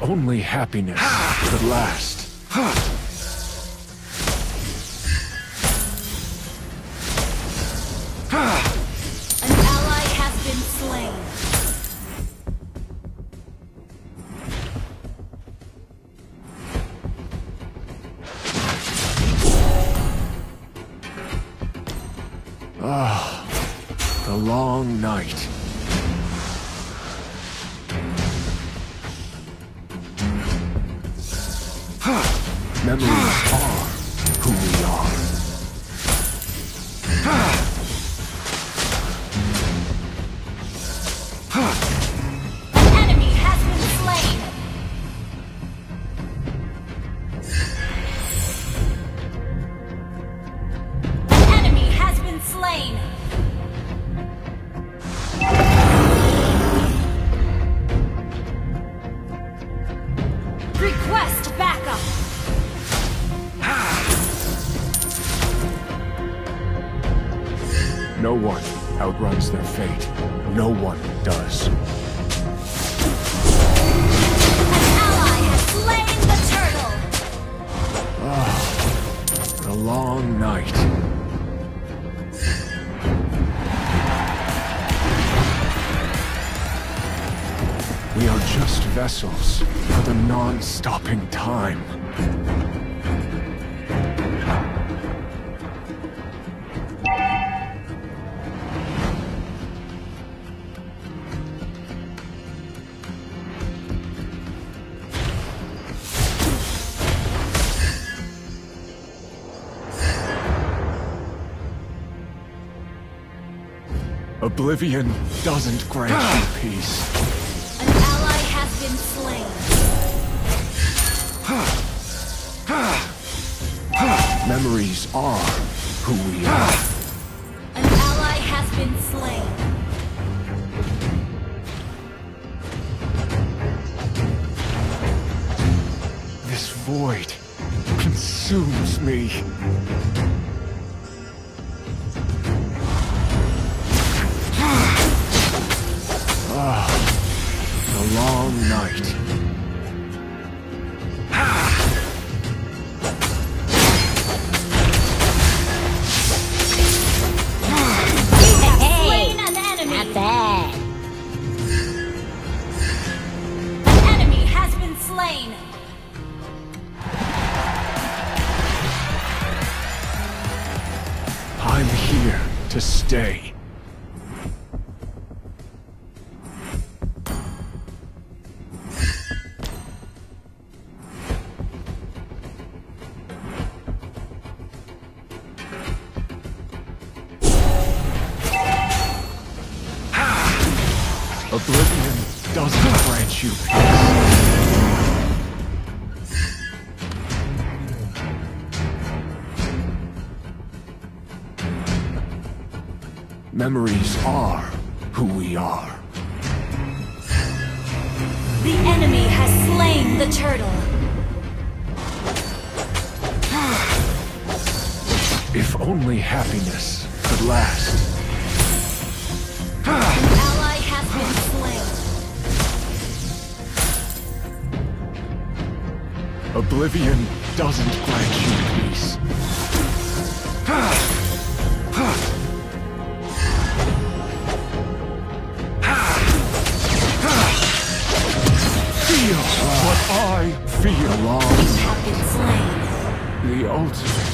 Only happiness could last. Vessels for the non-stopping time. Oblivion doesn't grant you peace. Memories are who we are. An ally has been slain. This void consumes me. Memories are who we are. The enemy has slain the turtle. If only happiness could last. Ah. An ally has been slain. Oblivion doesn't grant you I feel lost. You have been slain. The ultimate.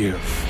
To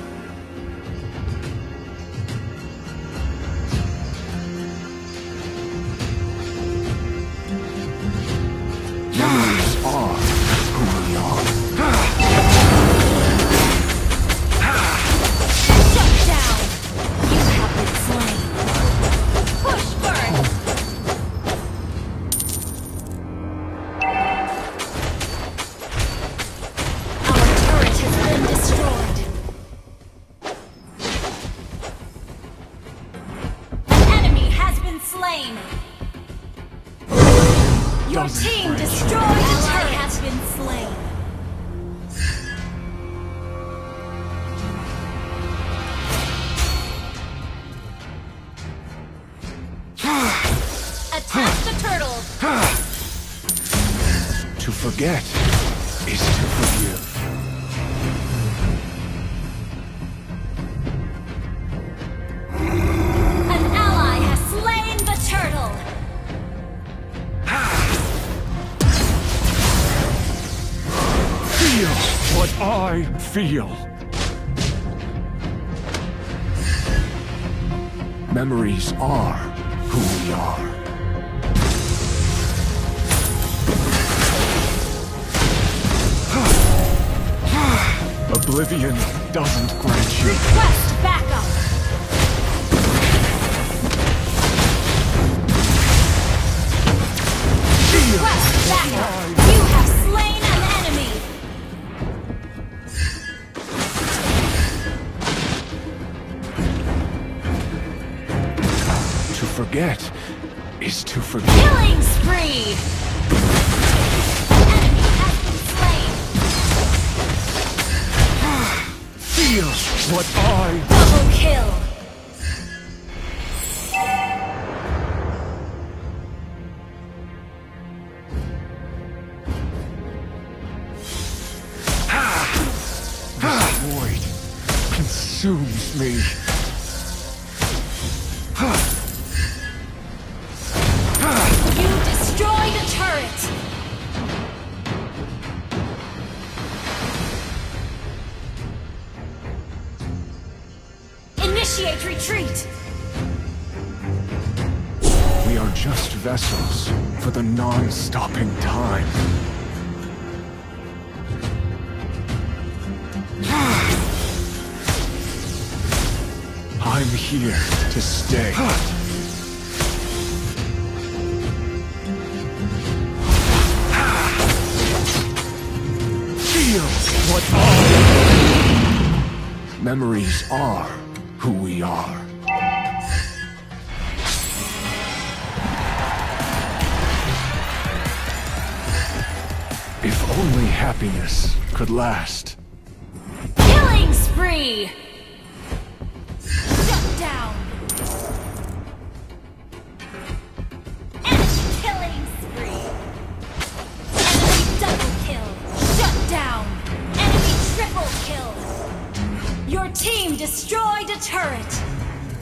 Forget is to forgive. An ally has slain the turtle! Feel what I feel. Memories are who we are. Oblivion doesn't grant you Request backup! Consumes me. You destroyed a turret! Initiate retreat! We are just vessels for the non-stopping time. Here to stay. Feel what are. Memories are who we are. If only happiness could last. Killing spree! destroyed a turret.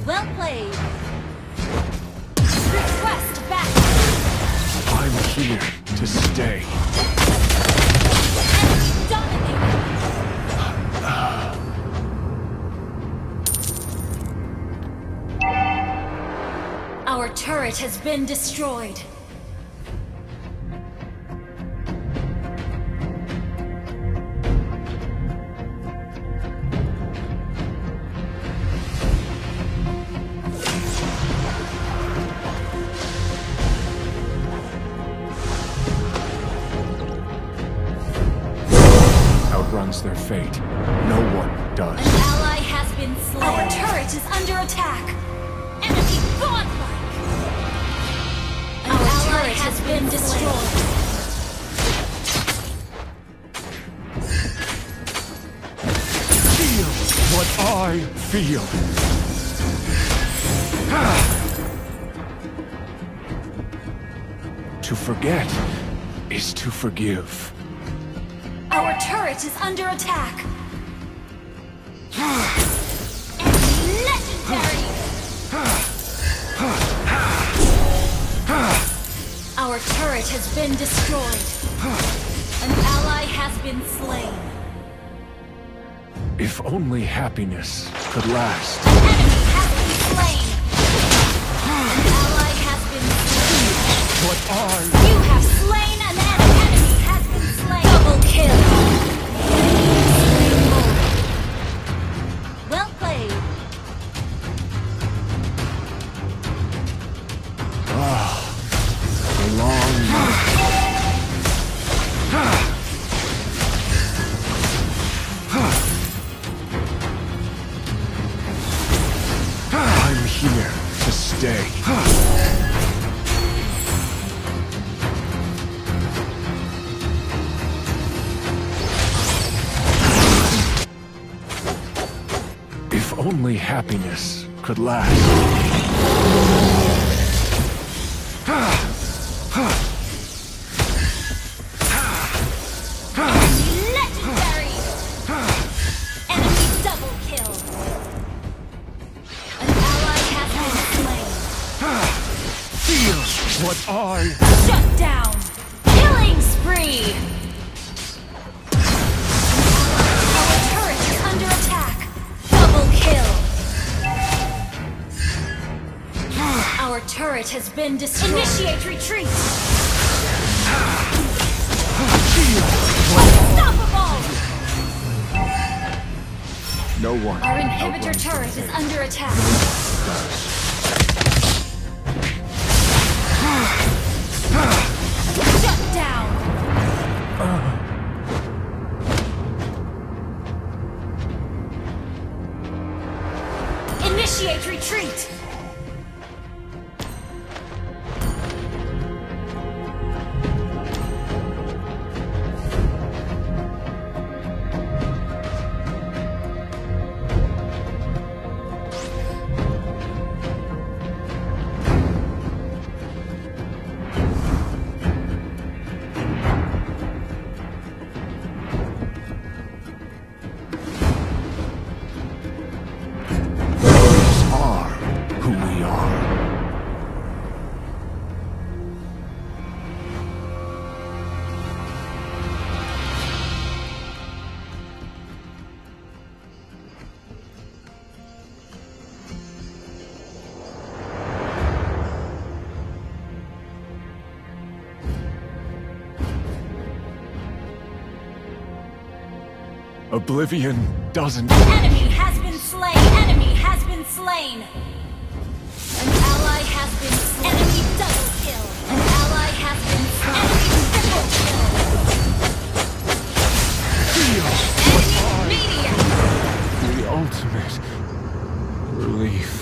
Well played. Request back. I'm here to stay. Enemy dominated. Our turret has been destroyed. I feel. To forget is to forgive. Our turret is under attack. Legendary. Our turret has been destroyed. An ally has been slain. If only happiness could last. An enemy has been slain. An ally has been slain. What I happiness could last. Legendary! Enemy double kill! An ally has been Feel what I! Shut down! Killing spree! Turret has been destroyed. Initiate retreat! Unstoppable! no one Our inhibitor turret is under attack. Shut down! Initiate retreat! Oblivion doesn't Enemy has been slain! Enemy has been slain! An ally has been slain. Enemy double kill! An ally has been slain. Enemy triple kill! Enemy meteor! the ultimate relief.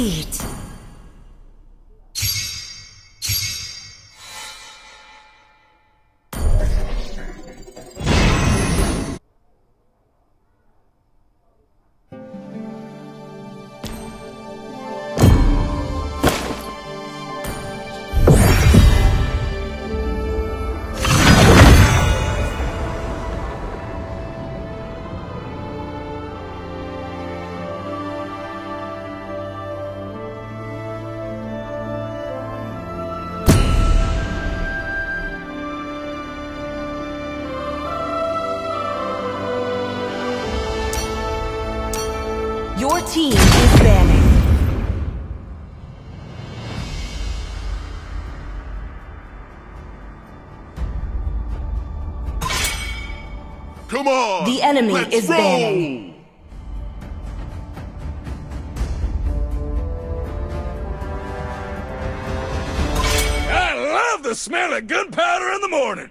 Defeat. Team is banning. Come on! The enemy let's is roll! banning. I love the smell of gunpowder in the morning!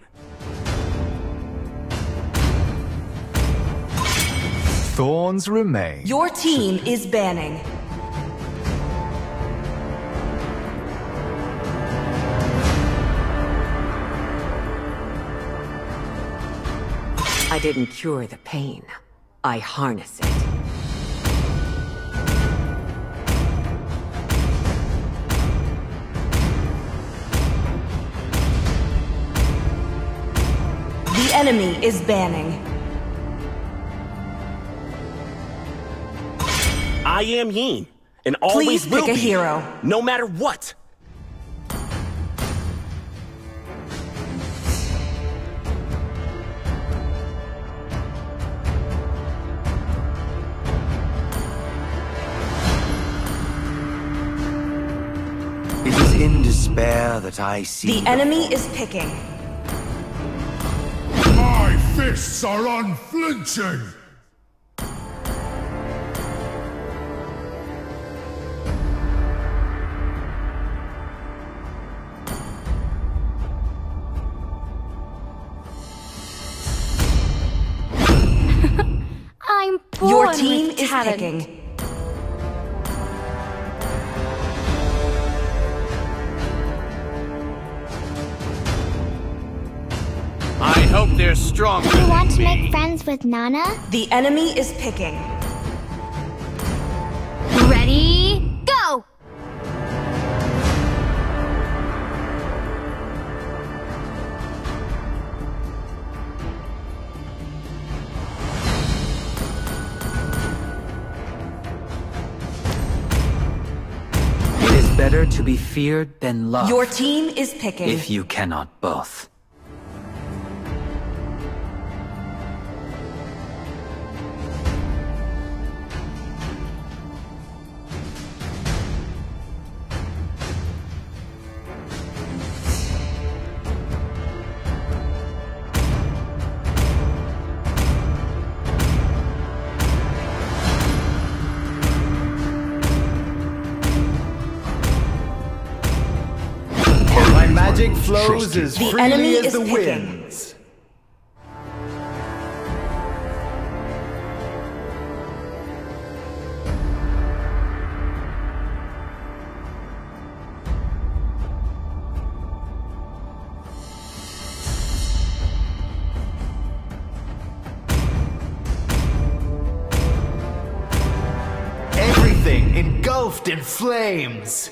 Thorns remain. Your team is banning. I didn't cure the pain. I harness it. The enemy is banning. I am Yin, and always Please will pick a be, hero. no matter what. It is in despair that I see. The enemy is picking. My fists are unflinching! Talent. picking. I hope they're stronger You want than to me. make friends with Nana? The enemy is picking. Better to be feared than loved. Your team is picking. If you cannot both. Magic flows as The freely enemy as is the picking. winds. Everything engulfed in flames.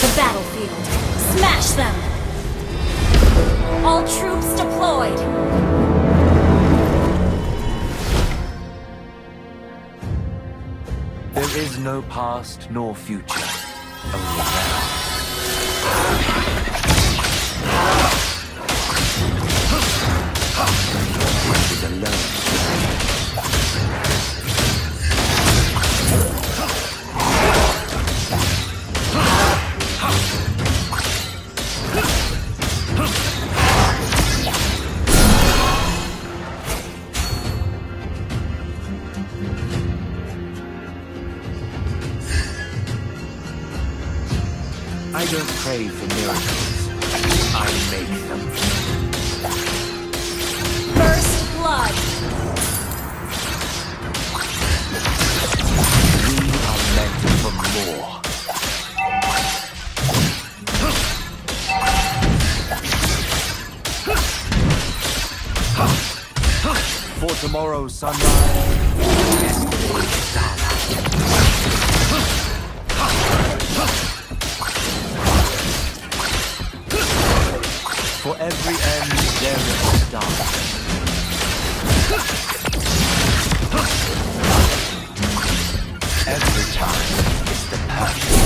The battlefield. Smash them! All troops deployed! There is no past nor future. Only now. Pray for miracles. I make them. First blood. We are meant for more. For tomorrow's sunrise, every end, there is start. Every time is the perfect.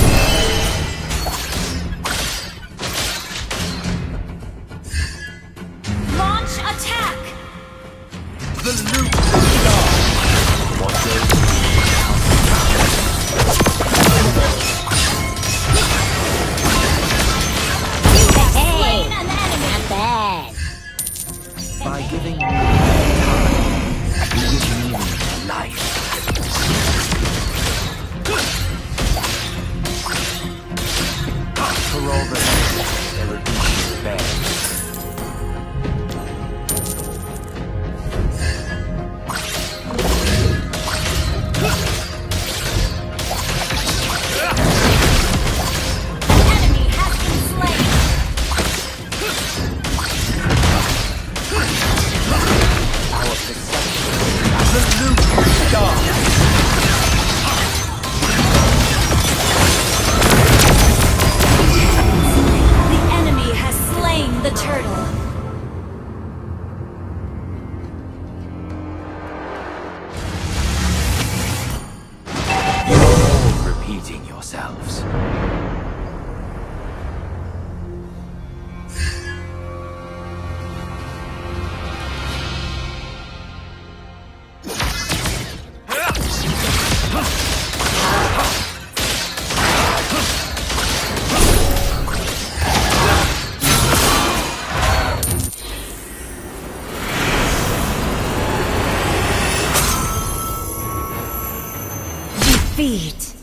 Defeat.